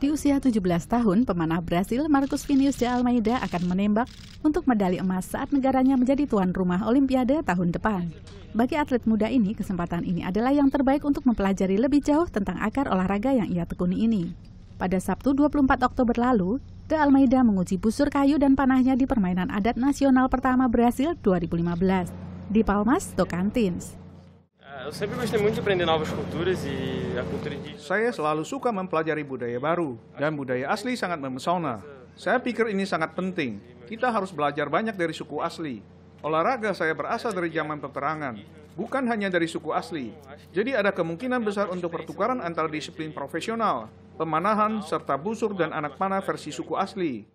Di usia 17 tahun, pemanah Brasil Marcus Vinicius de Almeida akan menembak untuk medali emas saat negaranya menjadi tuan rumah Olimpiade tahun depan. Bagi atlet muda ini, kesempatan ini adalah yang terbaik untuk mempelajari lebih jauh tentang akar olahraga yang ia tekuni ini. Pada Sabtu 24 Oktober lalu, De Almeida menguji busur kayu dan panahnya di permainan adat nasional pertama Brasil 2015 di Palmas, Tocantins. Eu sempre gostei muito de aprender novas culturas e a cultura indígena. Saya selalu suka mempelajari budaya baru, dan budaya asli sangat memesona. Saya pikir ini sangat penting. Kita harus belajar banyak dari suku asli. Olahraga saya berasal dari zaman peperangan, bukan hanya dari suku asli. Jadi ada kemungkinan besar untuk pertukaran antara disiplin profesional, pemanahan, serta busur dan anak panah versi suku asli.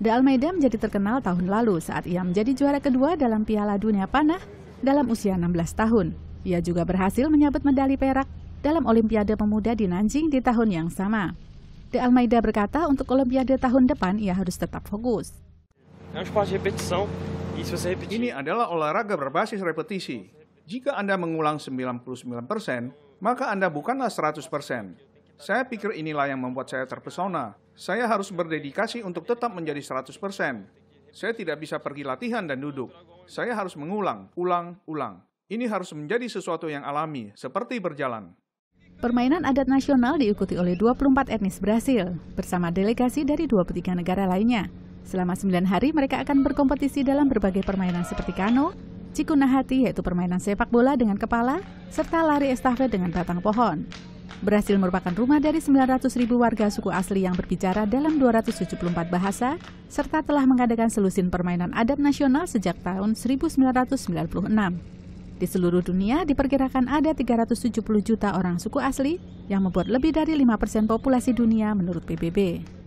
De Almeida menjadi terkenal tahun lalu saat ia menjadi juara kedua dalam Piala Dunia Panah dalam usia 16 tahun. Ia juga berhasil menyabet medali perak dalam Olimpiade Pemuda di Nanjing di tahun yang sama. De Almeida berkata untuk Olimpiade tahun depan ia harus tetap fokus. É esporte de repetição se você repetir, Ini adalah olahraga berbasis repetisi. Jika Anda mengulang 99%, maka Anda bukanlah 100%. Saya pikir inilah yang membuat saya terpesona. Saya harus berdedikasi untuk tetap menjadi 100%. Saya tidak bisa pergi latihan dan duduk. Saya harus mengulang, ulang, ulang. Ini harus menjadi sesuatu yang alami, seperti berjalan. Permainan adat nasional diikuti oleh 24 etnis Brasil bersama delegasi dari 23 negara lainnya. Selama 9 hari mereka akan berkompetisi dalam berbagai permainan seperti kano, cikunahati yaitu permainan sepak bola dengan kepala, serta lari estafet dengan batang pohon. Brasil merupakan rumah dari 900 ribu warga suku asli yang berbicara dalam 274 bahasa, serta telah mengadakan selusin permainan adat nasional sejak tahun 1996. Di seluruh dunia diperkirakan ada 370 juta orang suku asli yang membuat lebih dari 5% populasi dunia menurut PBB.